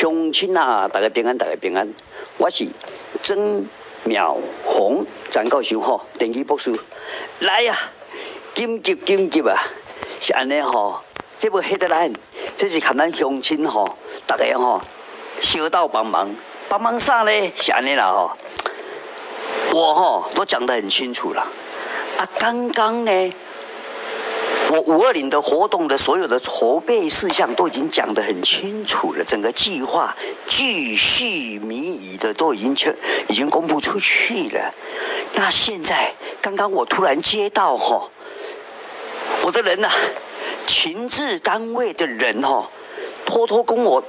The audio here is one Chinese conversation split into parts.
乡亲啊，大家平安，大家平安。我是曾妙红，张教授吼，电机博士。来呀，紧急紧急啊！是安尼吼，这部黑的来，这是看咱乡亲吼，大家吼，小道帮忙，帮忙啥呢？是安尼啦吼。我吼都讲得很清楚了。啊，刚刚呢？我五二零的活动的所有的筹备事项都已经讲得很清楚了，整个计划继续迷疑的都已经全已经公布出去了。那现在刚刚我突然接到哈，我的人呐，情治单位的人哈，偷偷跟我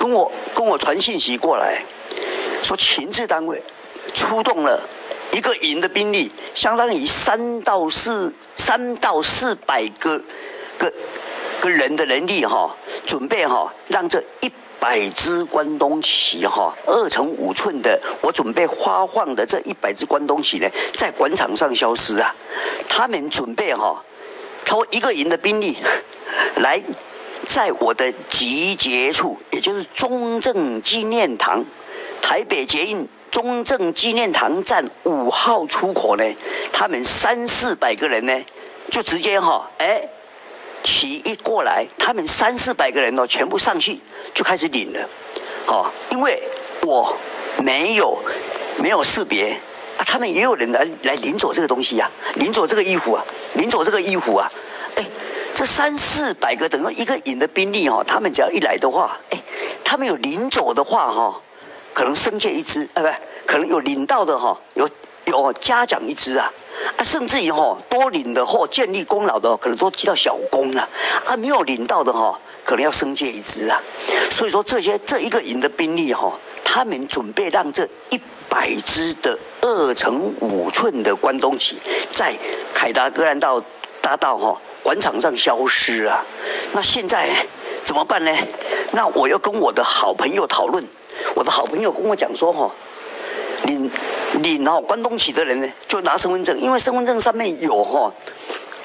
跟我跟我传信息过来，说情治单位出动了。一个营的兵力相当于三到四三到四百个个个人的能力哈，准备哈让这一百支关东旗哈二乘五寸的，我准备发放的这一百支关东旗呢，在广场上消失啊！他们准备哈超一个营的兵力来在我的集结处，也就是中正纪念堂，台北捷运。中正纪念堂站五号出口呢，他们三四百个人呢，就直接哈，哎，起一过来，他们三四百个人哦，全部上去就开始领了，好，因为我没有没有识别啊，他们也有人来来领走这个东西呀，领走这个衣服啊，领走这个衣服啊，哎，这三四百个等于一个营的兵力哈，他们只要一来的话，哎，他们有领走的话哈。可能升借一支，哎，不，可能有领到的哈，有有嘉奖一支啊，啊，甚至于哈多领的或建立功劳的，可能都记到小功了，啊，没有领到的哈，可能要升借一支啊。所以说这些这一个营的兵力哈，他们准备让这一百支的二乘五寸的关东旗在凯达格兰道大道哈广场上消失啊。那现在怎么办呢？那我要跟我的好朋友讨论。我的好朋友跟我讲说哈，领领哈关东旗的人呢，就拿身份证，因为身份证上面有哈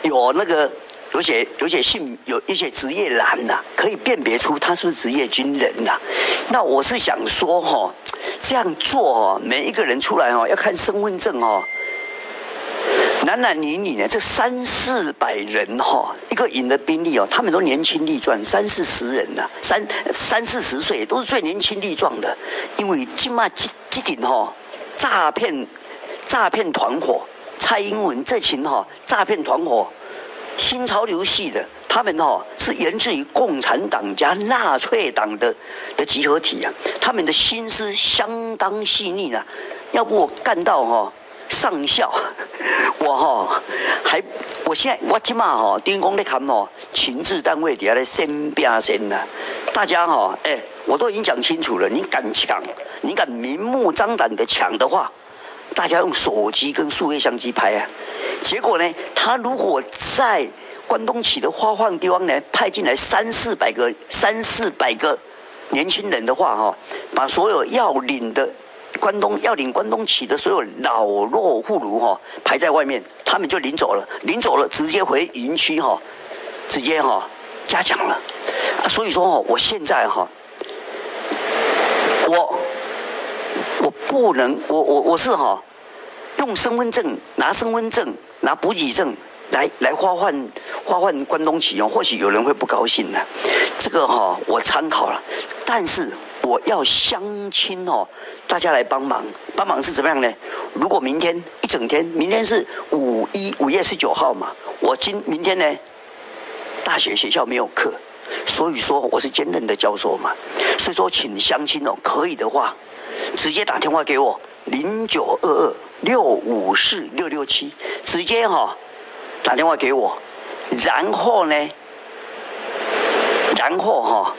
有那个有写有写姓有一些职业栏呐，可以辨别出他是不是职业军人呐。那我是想说哈，这样做哈，每一个人出来哦要看身份证哦。男男女女呢，这三四百人哈，一个营的兵力哦，他们都年轻力壮，三四十人呐，三三四十岁都是最年轻力壮的。因为今嘛这这顶哈诈骗诈骗团伙，蔡英文这群哈诈骗团伙，新潮流系的，他们哈是源自于共产党加纳粹党的的集合体啊，他们的心思相当细腻啊，要不我干到哈。上校，我哈还，我现在我起码哈，丁公在看哦，情治单位底下的先边先呐，大家哈，哎，我都已经讲清楚了，你敢抢，你敢明目张胆的抢的话，大家用手机跟数位相机拍啊，结果呢，他如果在关东起的花放地方呢，派进来三四百个、三四百个年轻人的话哈，把所有要领的。关东要领关东旗的所有老弱妇孺哈排在外面，他们就领走了，领走了直接回营区哈，直接哈嘉奖了，所以说哈，我现在哈，我我不能，我我我是哈，用身份证拿身份证拿补给证来来花换花换关东旗哦，或许有人会不高兴呢，这个哈我参考了，但是。我要相亲哦，大家来帮忙，帮忙是怎么样呢？如果明天一整天，明天是五一五月十九号嘛，我今明天呢，大学学校没有课，所以说我是兼任的教授嘛，所以说请相亲哦，可以的话，直接打电话给我零九二二六五四六六七，直接哈打电话给我，然后呢，然后哈。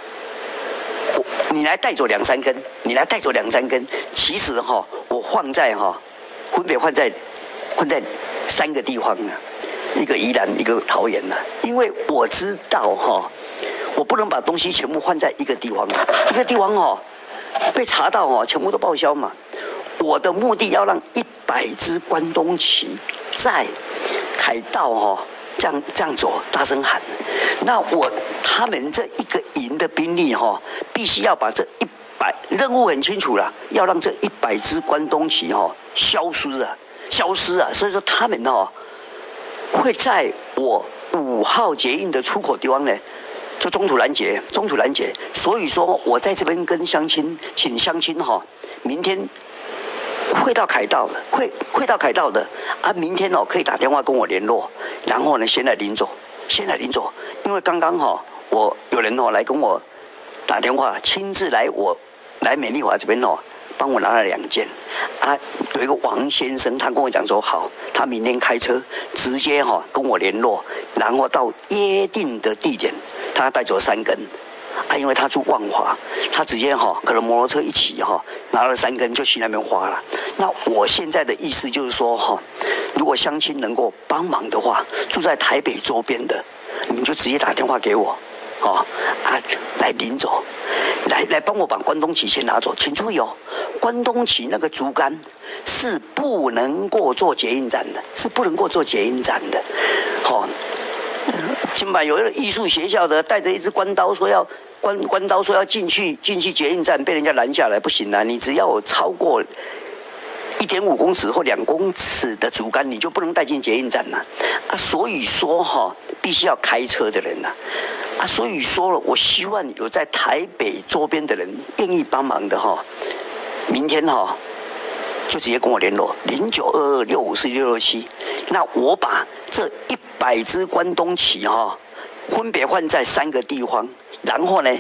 你来带走两三根，你来带走两三根。其实哈，我放在哈，分别放在放在三个地方啊，一个宜兰，一个桃园呐。因为我知道哈，我不能把东西全部放在一个地方，一个地方哦，被查到哦，全部都报销嘛。我的目的要让一百只关东旗在凯道哈，这样这样走，大声喊。那我他们这一个。营的兵力哈，必须要把这一百任务很清楚了，要让这一百支关东旗哈消失啊，消失啊！所以说他们哈会在我五号捷运的出口地方呢，就中途拦截，中途拦截。所以说我在这边跟乡亲，请乡亲哈，明天。会到凯道的，会会到凯道的啊！明天哦，可以打电话跟我联络，然后呢，先来领走，先来领走。因为刚刚哈，我有人哦来跟我打电话，亲自来我来美丽华这边哦，帮我拿了两件。啊，有一个王先生，他跟我讲说好，他明天开车直接哈跟我联络，然后到约定的地点，他带走三根。啊，因为他住万华，他直接哈，可能摩托车一起哈，拿了三根就去那边花了。那我现在的意思就是说哈，如果乡亲能够帮忙的话，住在台北周边的，你们就直接打电话给我，哦，啊，来领走，来来帮我把关东旗先拿走。请注意哦，关东旗那个竹竿是不能过做捷运站的，是不能过做捷运站的，好。新版有一个艺术学校的带着一支关刀说要。关关刀说要进去进去捷运站，被人家拦下来，不行啊！你只要超过一点五公尺或两公尺的竹竿，你就不能带进捷运站呐！啊，所以说哈，必须要开车的人呐！啊所以说了，我希望有在台北周边的人愿意帮忙的哈，明天哈就直接跟我联络零九二二六五四六六七，那我把这一百支关东旗哈，分别换在三个地方。然后呢，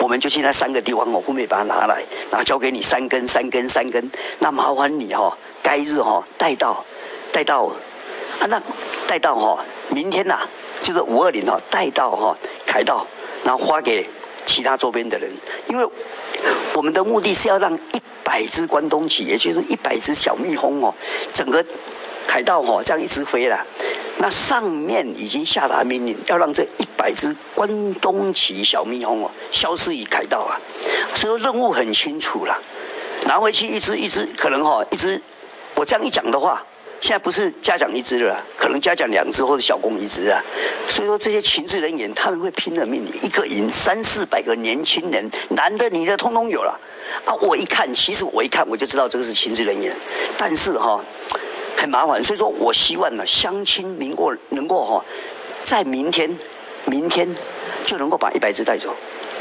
我们就去那三个地方，我分别把它拿来，然后交给你三根、三根、三根。那麻烦你哈，该日哈带到，带到啊，那带到哈，明天呐，就是五二零哈，带到哈凯道，然后发给其他周边的人。因为我们的目的是要让一百只关东旗，也就是一百只小蜜蜂哦，整个凯道哈这样一直飞了。那上面已经下达命令，要让这一百只关东旗小蜜蜂哦消失于凯道啊，所以任务很清楚了。拿回去一只一只，可能哈一只，我这样一讲的话，现在不是嘉奖一只了，可能嘉奖两只或者小公一只啊。所以说这些情治人员他们会拼了命，一个营三四百个年轻人，男的女的通通有了啊。我一看，其实我一看我就知道这个是情治人员，但是哈。很麻烦，所以说我希望呢，乡亲能够能够哈，在明天，明天就能够把一百只带走，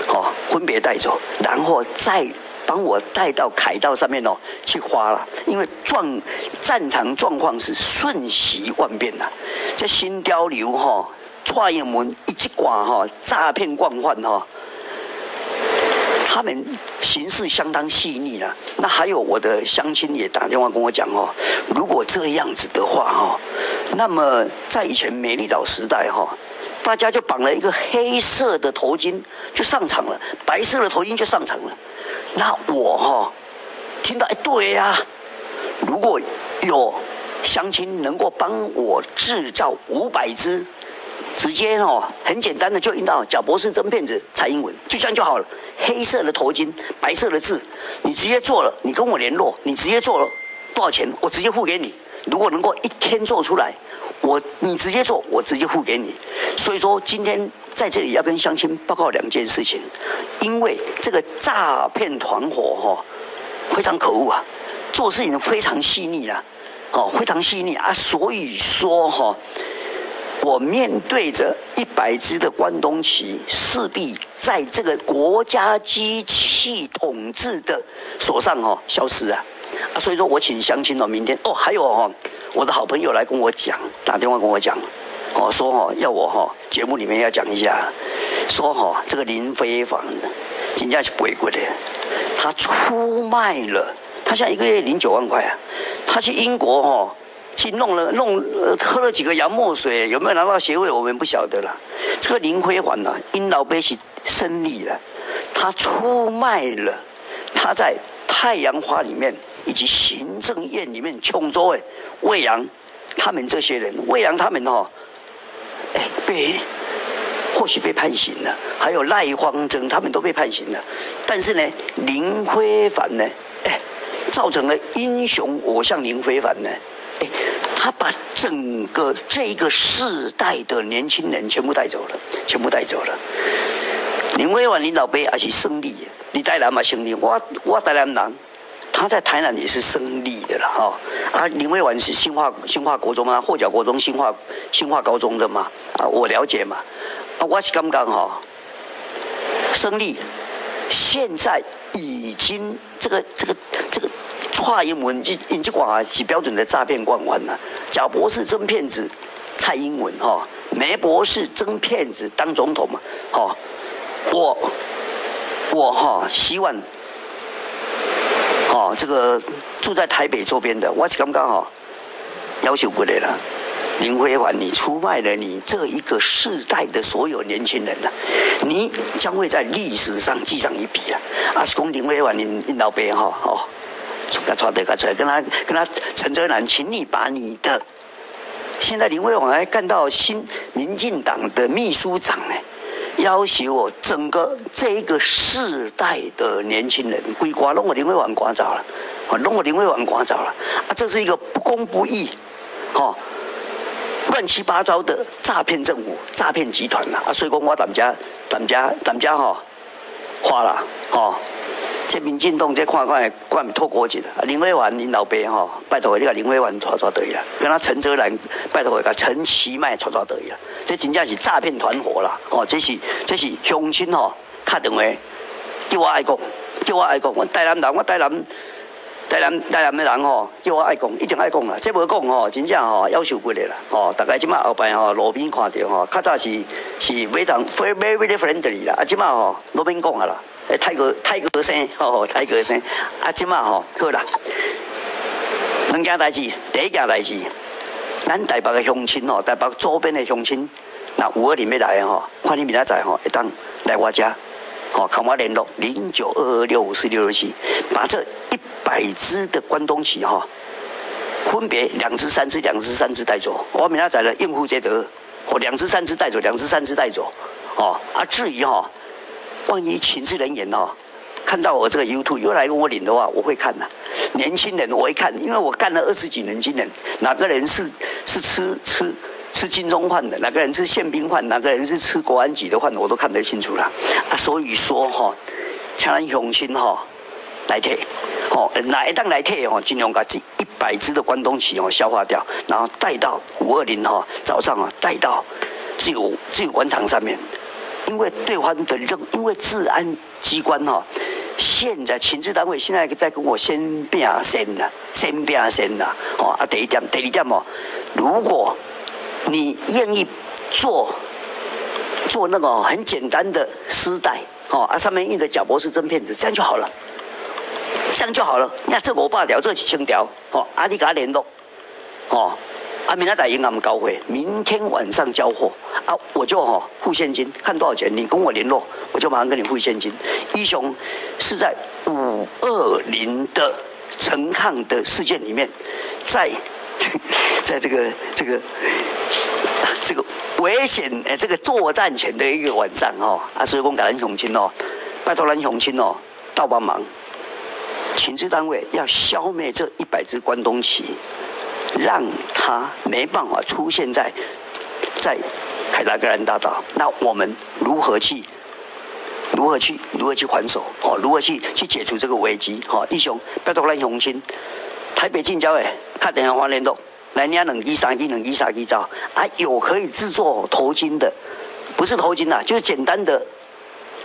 好，分别带走，然后再帮我带到凯道上面哦去花了，因为状战场状况是瞬息万变的，这新雕流哈，蔡英文一击挂哈，诈骗惯犯哈。他们形势相当细腻了。那还有我的乡亲也打电话跟我讲哦，如果这样子的话哈，那么在以前美丽岛时代哈，大家就绑了一个黑色的头巾就上场了，白色的头巾就上场了。那我哈听到哎对呀，如果有乡亲能够帮我制造五百只。直接哦，很简单的就印到贾博士真骗子蔡英文，就这样就好了。黑色的头巾，白色的字，你直接做了，你跟我联络，你直接做了多少钱，我直接付给你。如果能够一天做出来，我你直接做，我直接付给你。所以说今天在这里要跟乡亲报告两件事情，因为这个诈骗团伙哈非常可恶啊，做事情非常细腻啊，哦非常细腻啊，所以说哈。我面对着一百只的关东旗，势必在这个国家机器统治的手上哦消失啊！啊，所以说我请乡亲哦，明天哦，还有哦，我的好朋友来跟我讲，打电话跟我讲，哦，说哦要我哈节目里面要讲一下，说哈这个林非凡，人家是鬼鬼的，他出卖了，他现在一个月领九万块啊，他去英国哈。去弄了弄，喝了几个洋墨水，有没有拿到协会？我们不晓得了。这个林辉环呢，因老百姓胜利了，他出卖了他在太阳花里面以及行政院里面琼州诶魏阳他们这些人，魏阳他们哈，哎被或许被判刑了，还有赖芳珍他们都被判刑了，但是呢，林辉凡呢，哎，造成了英雄偶像林非凡呢。哎，他把整个这个世代的年轻人全部带走了，全部带走了。林威婉领导杯还是胜利，你台南嘛胜利，我我台南人，他在台南也是胜利的了哈。啊，林威婉是新化新化国中嘛，霍角国中新化新化高中的嘛，啊，我了解嘛。啊，我是刚刚哈，胜利现在已经这个这个这个蔡英文这你这话是标准的诈骗官官了，贾博士真骗子，蔡英文哈，梅博士真骗子当总统嘛，哈。我我哈希望，哦，这个住在台北周边的，我是刚刚哈要求过来了。林辉煌，你出卖了你这一个世代的所有年轻人了，你将会在历史上记上一笔啊！阿是讲林辉煌，你你老爸哈哦，给他抓得他出，跟他跟他陈泽南，请你把你的现在林辉煌还干到新民进党的秘书长呢。要求我整个这一个世代的年轻人归瓜，弄我林慧婉刮走了，啊，弄我林慧婉刮走了，啊，这是一个不公不义，哈，乱七八糟的诈骗政府、诈骗集团呐，啊，所以讲我咱们家、咱们家、咱们家哈，花了，哈。这民进党这看看，关托国籍啊林慧环，林老爸吼，拜托你甲林慧环抓抓得了，跟他陈泽兰拜托甲陈其迈抓抓得了，这真正是诈骗团伙啦！哦，这是这是乡亲吼，打电话叫我爱讲，叫我爱讲，我台南人，我台南台南台南的人吼，叫我爱讲，一定爱讲啦！这无讲吼，真正吼要求过来啦！哦，大概即马后边吼路边看到吼，较早是是非常 very friendly 啦，啊，即马吼路边讲啊啦。诶，泰国泰国生，吼，泰国生，啊，即马吼好啦。两件代志，第一件代志，咱台北的乡亲吼，台北周边的乡亲，那五二零要来吼，看你明仔载吼，会当来我家，吼，跟我联络零九二二六五四六六七，把这百只的关东旗吼，分别两只、三只、两只、三只带走。我明仔载了应付这得，哦，两只、三只带走，两只、三只带走，哦，啊，至于吼。万一情治人员哦，看到我这个 YouTube 又来跟我领的话，我会看的。年轻人我一看，因为我干了二十几年轻人，哪个人是是吃吃吃金钟饭的，哪个人是宪兵饭，哪个人是吃国安局的饭，我都看得清楚了。啊，所以说哈，请咱乡亲哈来退，哦，哪一档来退哦，尽量把这一百只的关东旗哦消化掉，然后带到五二零哈早上啊带到自由自由广场上面。因为对方的任，因为治安机关哈，现在情治单位现在在跟我先变先的，先变先的，哦啊，第一点，第二点哦，如果你愿意做做那个很简单的丝带，哦啊，上面印的贾博士真片子，这样就好了，样就好了。那这我罢掉，这是千条，哦，啊，你给他联络，哦。啊，明天在银行交会，明天晚上交货啊，我就哈付现金，看多少钱，你跟我联络，我就马上跟你付现金。一雄是在五二零的陈抗的事件里面，在 在这个这个这个危险诶这个作战前的一个晚上哦，啊，所以讲感恩雄亲哦，拜托咱雄亲哦，到帮忙，情治单位要消灭这一百只关东旗。让他没办法出现在在凯达格兰大道，那我们如何去如何去如何去还手？哦，如何去去解除这个危机？哦，英雄拜托咱雄亲，台北近郊诶，打电话联络，来年两一三一两一三一招啊，有可以制作头巾的，不是头巾呐，就是简单的，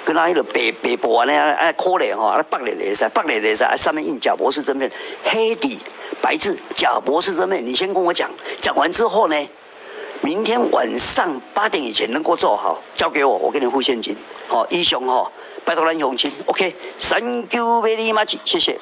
跟那一个白白布啊那样啊，可怜吼，啊，白脸的噻，白脸的噻，上面印贾博士正面黑底。白字贾博士正面，你先跟我讲，讲完之后呢，明天晚上八点以前能够做好，交给我，我给你付现金。好，一雄吼，拜托咱雄亲，OK，Thank you very much，谢谢。